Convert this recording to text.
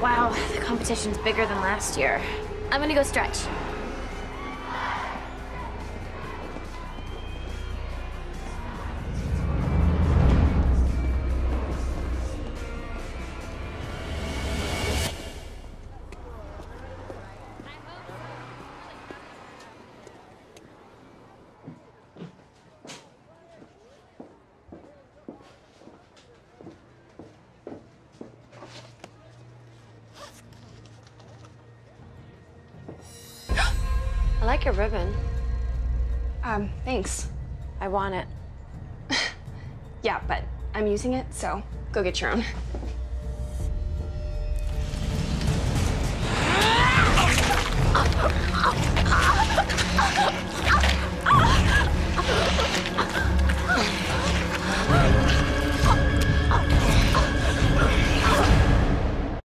Wow, the competition's bigger than last year. I'm gonna go stretch. I like your ribbon. Um, thanks. I want it. Yeah, but I'm using it, so go get your own.